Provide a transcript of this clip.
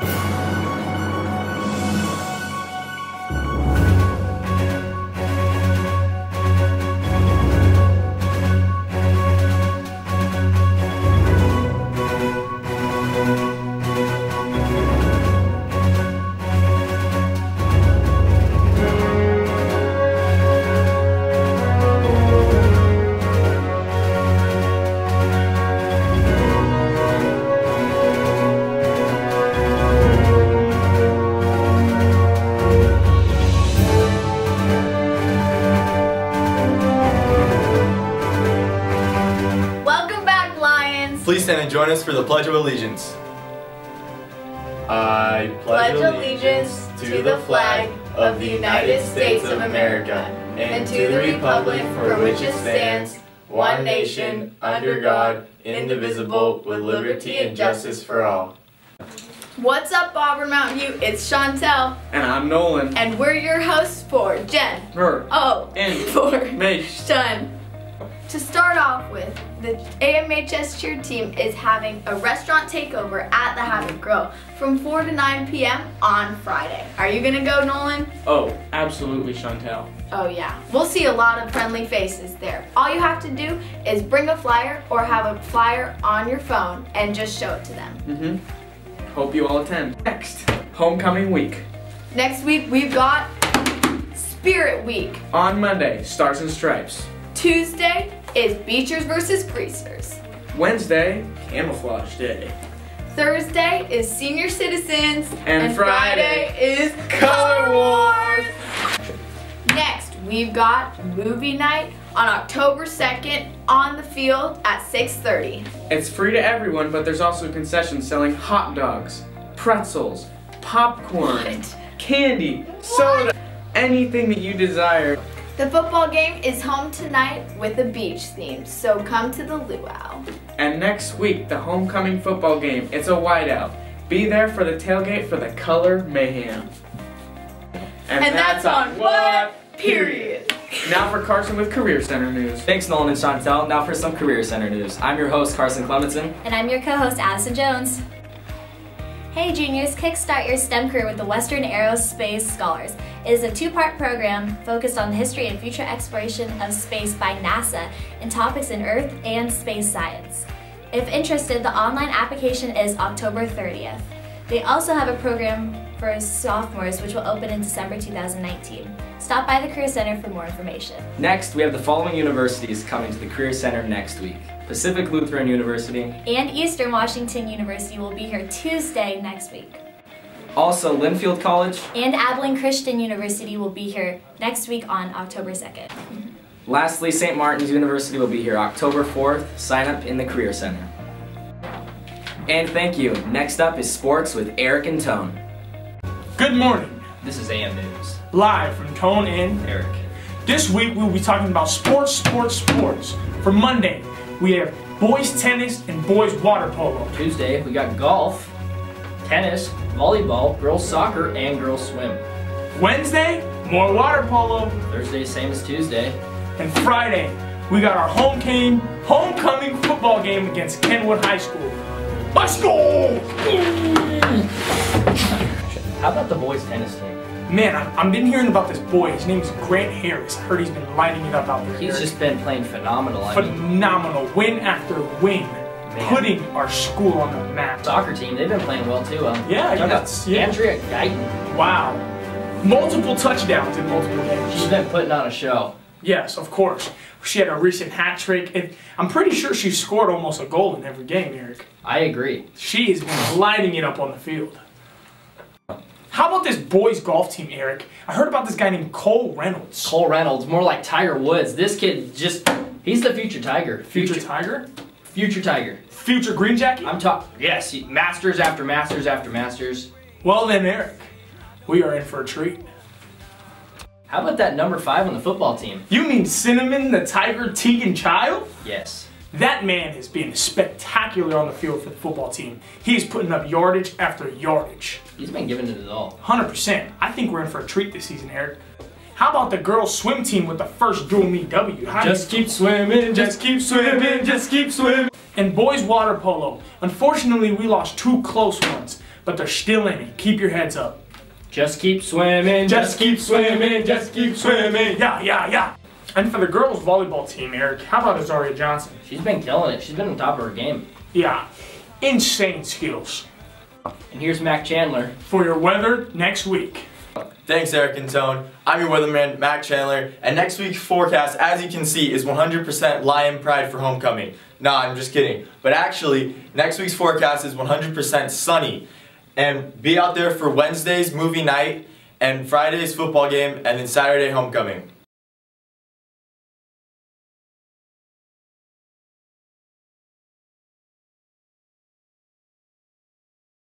Welcome Please stand and join us for the Pledge of Allegiance. I Pledge allegiance to the flag of the United States of America and to the republic for which it stands, one nation, under God, indivisible, with liberty and justice for all. What's up, Auburn Mountainview? It's Chantel, And I'm Nolan. and we're your hosts for Jen. Her. Oh, And for me. Shun. To start off with, the AMHS cheer team is having a restaurant takeover at the Habit Grill from 4 to 9 p.m. on Friday. Are you gonna go, Nolan? Oh, absolutely, Chantel. Oh yeah, we'll see a lot of friendly faces there. All you have to do is bring a flyer or have a flyer on your phone and just show it to them. Mm-hmm. Hope you all attend. Next, homecoming week. Next week we've got Spirit Week. On Monday, Stars and Stripes. Tuesday is Beachers versus Greasers. Wednesday, Camouflage Day. Thursday is Senior Citizens. And Friday is Color Wars. Next, we've got movie night on October 2nd on the field at 6:30. It's free to everyone, but there's also concessions selling hot dogs, pretzels, popcorn, What? candy, soda, anything that you desire. The football game is home tonight with a beach theme, so come to the luau. And next week, the homecoming football game. It's a whiteout. Be there for the tailgate for the color mayhem. And, that's, on what? Period. Now for Carson with Career Center News. Thanks, Nolan and Chantel. Now for some Career Center news. I'm your host, Carson Clementson. And I'm your co-host, Addison Jones. Hey juniors, kickstart your STEM career with the Western Aerospace Scholars. It is a two-part program focused on the history and future exploration of space by NASA and topics in Earth and space science. If interested, the online application is October 30th. They also have a program for sophomores which will open in December 2019. Stop by the Career Center for more information. Next, we have the following universities coming to the Career Center next week. Pacific Lutheran University, And Eastern Washington University will be here Tuesday next week. also Linfield College, And Abilene Christian University will be here next week on October 2nd. lastly St. Martin's University will be here October 4th. Sign up in the Career Center. And thank you. Next up is sports with Eric and Tone. Good morning. This is AM News. Live from Tone and Eric. This week we will be talking about sports, sports, sports. For Monday, we have boys tennis and boys water polo. Tuesday, we got golf, tennis, volleyball, girls soccer, and girls swim. Wednesday, more water polo. Thursday, same as Tuesday. And Friday, we got our home game, homecoming football game against Kentwood High School. Let's go! Mm. How about the boys tennis team? Man, I- I've been hearing about this boy. His name's Grant Harris. I heard he's been lighting it up out there. He's just been playing phenomenal. I mean, phenomenal, win after win, putting our school on the map. soccer team, they've been playing well too. Um, Yeah, talk about that's- yeah. Andrea Guyton, Wow. Multiple touchdowns in multiple games. She's been putting on a show. Yes, of course. She had a recent hat trick, and I'm pretty sure she scored almost a goal in every game, Eric. I agree. She has been lighting it up on the field. How about this boys golf team, Eric? I heard about this guy named Cole Reynolds. Cole Reynolds, more like Tiger Woods. This kid just, he's the future Tiger. Future Tiger? Future Tiger. Future Green Jacket? I'm talking, yes, he- masters after masters after masters. Well then, Eric, we are in for a treat. How about that number five on the football team? You mean Cinnamon the Tiger Tegan Child? Yes. That man has been spectacular on the field for the football team. He's putting up yardage after yardage. He's been giving it his all. 100%. I think we're in for a treat this season, Eric. How about the girls swim team with the first dual meet W? How Just keep swimming, just keep swimming, just keep swimming. And boys water polo. Unfortunately, we lost two close ones. but they're still in it. Keep your heads up. Just keep swimming. Just keep swimming, just keep swimming. Yeah, yeah, yeah. And for the girls volleyball team, Eric, how about Azaria Johnson? She's been killing it. She's been on top of her game. Yeah, insane skills. And here's Mac Chandler. For your weather next week. Thanks, Eric and Tone. I'm your weatherman, Mac Chandler, and next week's forecast, as you can see, is 100% Lion Pride for homecoming. Nah, I'm just kidding. But actually, next week's forecast is 100% sunny. And be out there for Wednesday's movie night, and Friday's football game, and then Saturday homecoming.